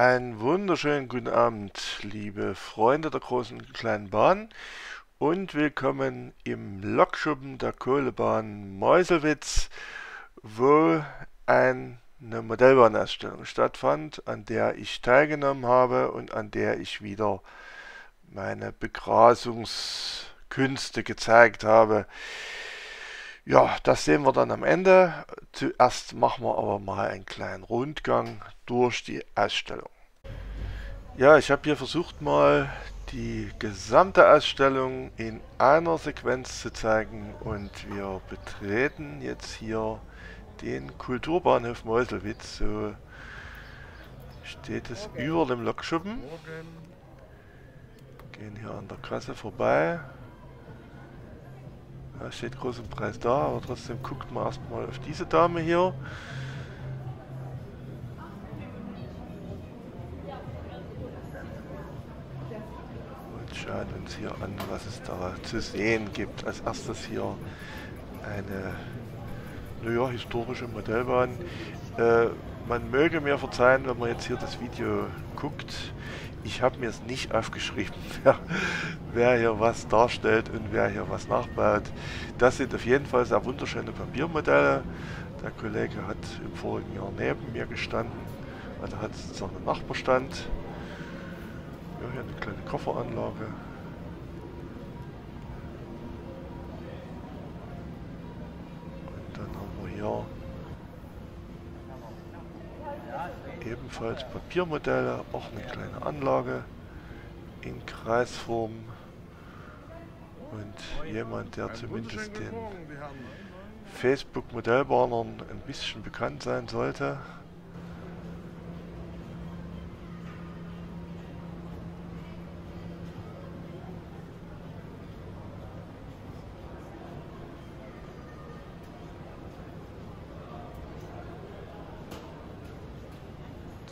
Einen wunderschönen guten Abend, liebe Freunde der großen und kleinen Bahn und willkommen im Lokschuppen der Kohlebahn Meuselwitz, wo eine Modellbahnausstellung stattfand, an der ich teilgenommen habe und an der ich wieder meine Begrasungskünste gezeigt habe. Ja, das sehen wir dann am Ende. Zuerst machen wir aber mal einen kleinen Rundgang durch die Ausstellung. Ja, ich habe hier versucht mal die gesamte Ausstellung in einer Sequenz zu zeigen und wir betreten jetzt hier den Kulturbahnhof Meuselwitz. So steht es über dem Lokschuppen. Gehen hier an der Kasse vorbei. Da steht großen Preis da, aber trotzdem guckt man erstmal auf diese Dame hier. Und schauen uns hier an, was es da zu sehen gibt. Als erstes hier eine naja, historische Modellbahn. Äh, man möge mir verzeihen, wenn man jetzt hier das Video guckt. Ich habe mir es nicht aufgeschrieben, wer, wer, hier was darstellt und wer hier was nachbaut. Das sind auf jeden Fall sehr wunderschöne Papiermodelle. Der Kollege hat im vorigen Jahr neben mir gestanden. Also hat sozusagen einen Nachbarstand. Ja, hier eine kleine Kofferanlage. Ebenfalls Papiermodelle, auch eine kleine Anlage in Kreisform und jemand, der zumindest den Facebook-Modellbahnern ein bisschen bekannt sein sollte.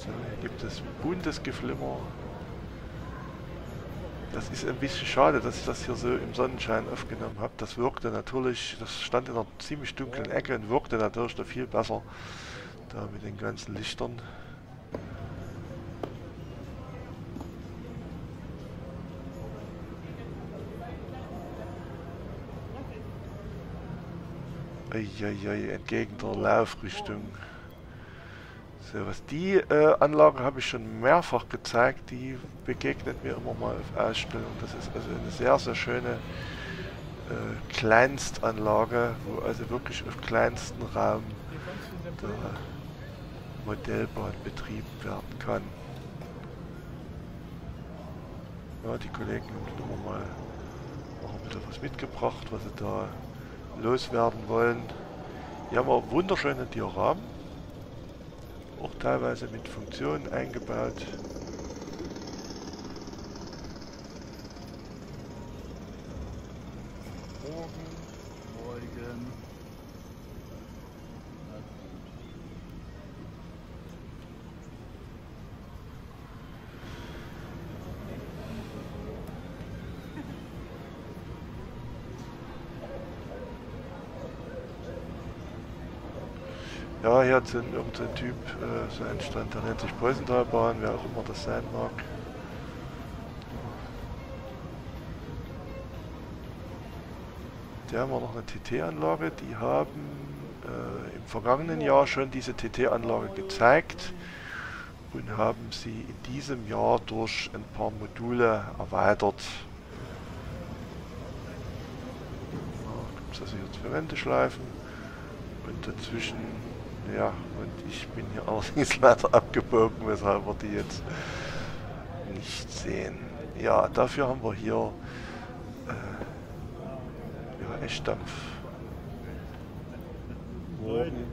So, hier gibt es buntes Geflimmer. Das ist ein bisschen schade, dass ich das hier so im Sonnenschein aufgenommen habe. Das wirkte natürlich, das stand in einer ziemlich dunklen Ecke und wirkte natürlich da viel besser. Da mit den ganzen Lichtern. Eieiei, entgegen der Laufrichtung. So, was die äh, Anlage habe ich schon mehrfach gezeigt, die begegnet mir immer mal auf Ausstellung. Das ist also eine sehr, sehr schöne äh, Kleinstanlage, wo also wirklich auf kleinsten Raum der Modellbahn betrieben werden kann. Ja, die Kollegen haben immer mal auch ein bisschen was mitgebracht, was sie da loswerden wollen. Hier haben wir wunderschöne Dioramen auch teilweise mit Funktionen eingebaut. Morgen, Morgen. Ja, hier hat so ein, irgend so ein Typ, äh, so ein Stand, der nennt sich Preußentalbahn, wer auch immer das sein mag. Da haben wir noch eine TT-Anlage, die haben äh, im vergangenen Jahr schon diese TT-Anlage gezeigt und haben sie in diesem Jahr durch ein paar Module erweitert. Da gibt es also hier Wendeschleifen und dazwischen ja, und ich bin hier allerdings leider abgebogen, weshalb wir die jetzt nicht sehen. Ja, dafür haben wir hier äh, ja, Eschdampf. Morgen.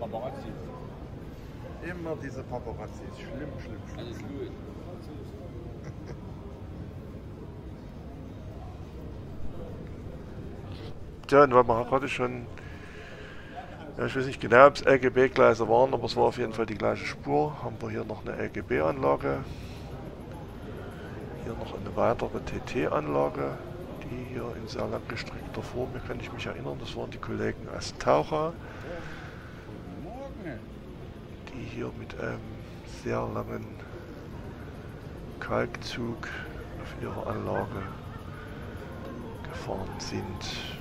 Paparazzi. Immer diese Paparazzis. Schlimm, schlimm, schlimm. Alles gut. Ja, und weil wir gerade schon, ja, ich weiß nicht genau, ob es LGB-Gleise waren, aber es war auf jeden Fall die gleiche Spur. Haben wir hier noch eine LGB-Anlage. Hier noch eine weitere TT-Anlage, die hier in sehr langgestreckter Form, hier kann ich mich erinnern, das waren die Kollegen Guten Morgen. die hier mit einem sehr langen Kalkzug auf ihrer Anlage gefahren sind.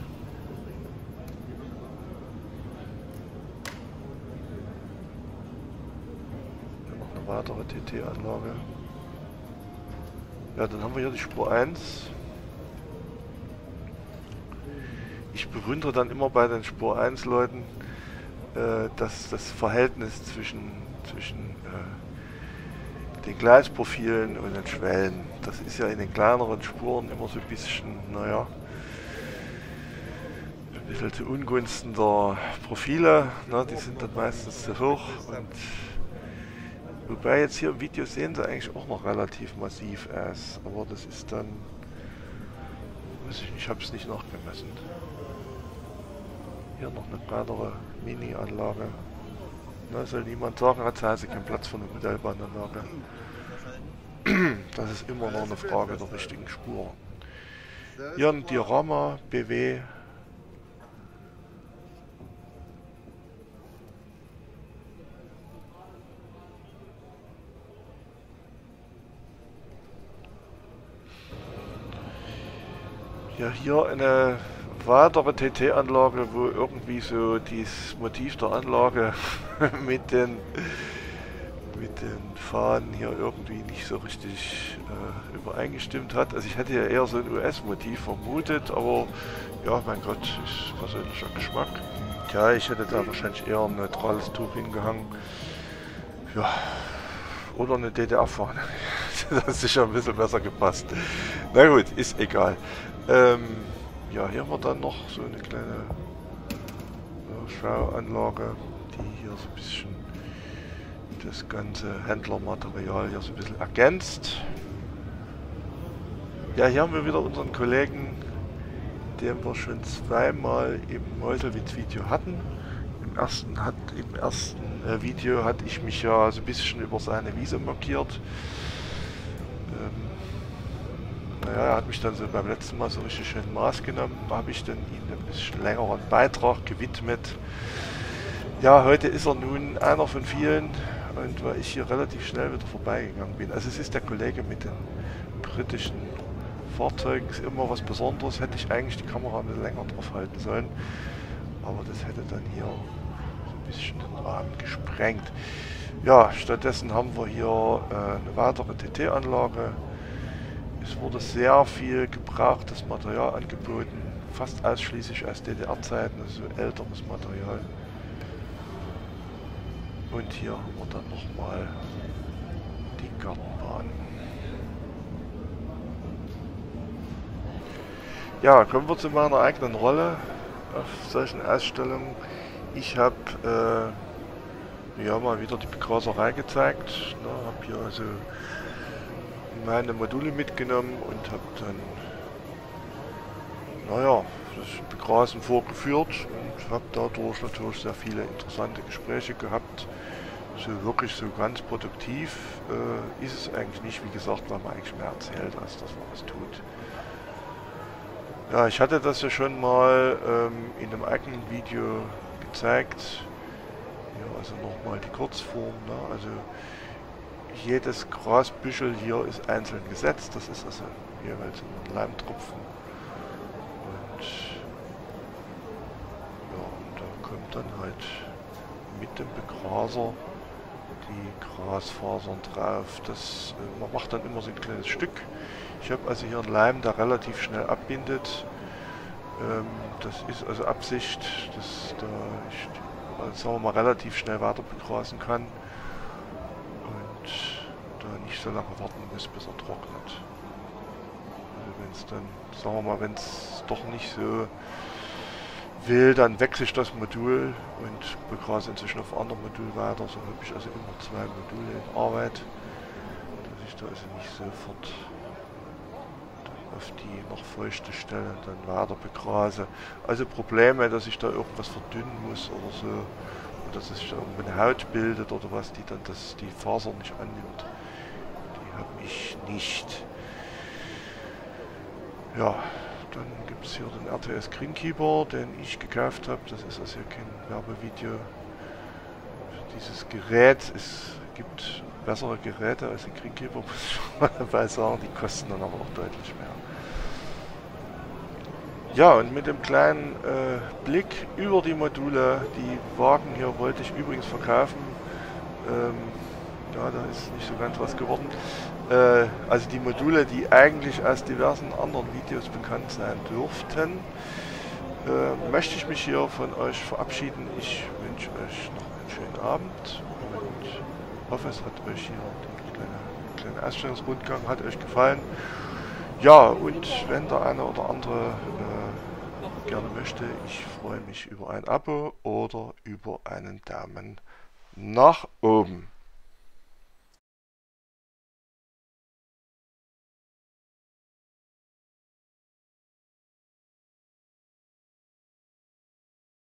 Hier noch eine weitere TT-Anlage. Ja, dann haben wir hier die Spur 1. Ich bewundere dann immer bei den Spur 1 Leuten, äh, dass das Verhältnis zwischen, zwischen äh, den Gleisprofilen und den Schwellen, das ist ja in den kleineren Spuren immer so ein bisschen, naja, ein bisschen zu Ungunsten der Profile, ne, die sind dann meistens zu hoch und wobei jetzt hier im Video sehen sie eigentlich auch noch relativ massiv aus, aber das ist dann, weiß ich nicht, ich habe es nicht nachgemessen. Hier noch eine breitere Mini-Anlage. Da soll niemand sagen, hat sie keinen Platz für eine Modellbahnanlage. Das ist immer noch eine Frage der richtigen Spur. Hier ein Diorama, BW. Ja, hier eine weitere TT-Anlage, wo irgendwie so dieses Motiv der Anlage mit den mit den Fahnen hier irgendwie nicht so richtig äh, übereingestimmt hat. Also ich hätte ja eher so ein US-Motiv vermutet, aber ja, mein Gott, ist persönlicher Geschmack. Tja, ich hätte da wahrscheinlich eher ein neutrales Tuch hingehangen. Ja, oder eine DDR-Fahne. das hat sicher ein bisschen besser gepasst. Na gut, ist egal. Ähm, ja, hier haben wir dann noch so eine kleine Schauanlage, die hier so ein bisschen das ganze Händlermaterial hier so ein bisschen ergänzt. Ja, hier haben wir wieder unseren Kollegen, den wir schon zweimal im Meuselwitz-Video hatten. Im ersten, hat, im ersten äh, Video hatte ich mich ja so ein bisschen über seine Wiese markiert. Ähm, naja, er hat mich dann so beim letzten Mal so richtig schön Maß genommen. Habe ich dann ihm ein bisschen längeren Beitrag gewidmet. Ja, heute ist er nun einer von vielen und weil ich hier relativ schnell wieder vorbeigegangen bin. Also es ist der Kollege mit den britischen Fahrzeugen, ist immer was Besonderes. Hätte ich eigentlich die Kamera ein länger drauf halten sollen. Aber das hätte dann hier so ein bisschen den Rahmen gesprengt. Ja, stattdessen haben wir hier äh, eine weitere TT-Anlage. Es wurde sehr viel gebrauchtes Material angeboten, fast ausschließlich aus DDR-Zeiten, also älteres Material. Und hier haben wir dann nochmal die Gartenbahn. Ja, kommen wir zu meiner eigenen Rolle auf solchen Ausstellungen. Ich habe äh, ja mal wieder die Begraserei gezeigt. Ne, habe hier also meine Module mitgenommen und habe dann, naja, das Begrasen vorgeführt und habe dadurch natürlich sehr viele interessante Gespräche gehabt. So wirklich so ganz produktiv äh, ist es eigentlich nicht, wie gesagt, weil man eigentlich mehr erzählt, als dass man was tut. Ja, ich hatte das ja schon mal ähm, in einem eigenen Video gezeigt. Ja, also nochmal die Kurzform. Ne? Also jedes Grasbüschel hier ist einzeln gesetzt. Das ist also jeweils ein Leimtropfen. Und ja, und da kommt dann halt mit dem Begraser die Grasfasern drauf. Das, äh, man macht dann immer so ein kleines Stück. Ich habe also hier einen Leim, der relativ schnell abbindet. Ähm, das ist also Absicht, dass da ich, also sagen wir mal, relativ schnell weiter begrasen kann so lange warten muss, bis er trocknet. Also wenn es dann, sagen wir mal, wenn es doch nicht so will, dann wechsle ich das Modul und begrase inzwischen auf einem anderen Modul weiter. So habe ich also immer zwei Module in Arbeit, dass ich da also nicht sofort auf die noch feuchte Stelle dann weiter begrase. Also Probleme, dass ich da irgendwas verdünnen muss oder so, oder dass sich da eine Haut bildet oder was, die dann das, die Faser nicht annimmt, ich nicht. Ja, Dann gibt es hier den RTS Greenkeeper, den ich gekauft habe. Das ist also hier kein Werbevideo. Dieses Gerät, es gibt bessere Geräte als den Greenkeeper, muss ich mal dabei sagen. Die kosten dann aber auch deutlich mehr. Ja, und mit dem kleinen äh, Blick über die Module, die Wagen hier wollte ich übrigens verkaufen. Ähm, ja, da ist nicht so ganz was geworden. Äh, also die Module, die eigentlich aus diversen anderen Videos bekannt sein dürften, äh, möchte ich mich hier von euch verabschieden. Ich wünsche euch noch einen schönen Abend und hoffe, es hat euch hier der kleine, kleine Ausstellungsrundgang hat euch gefallen. Ja, und wenn der eine oder andere äh, gerne möchte, ich freue mich über ein Abo oder über einen Daumen nach oben.